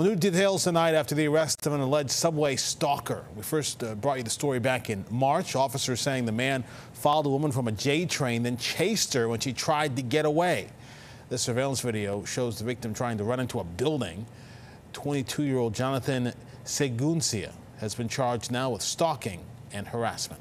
Well, new details tonight after the arrest of an alleged subway stalker. We first uh, brought you the story back in March. Officers saying the man followed a woman from a J train, then chased her when she tried to get away. This surveillance video shows the victim trying to run into a building. 22 year old Jonathan Seguncia has been charged now with stalking and harassment.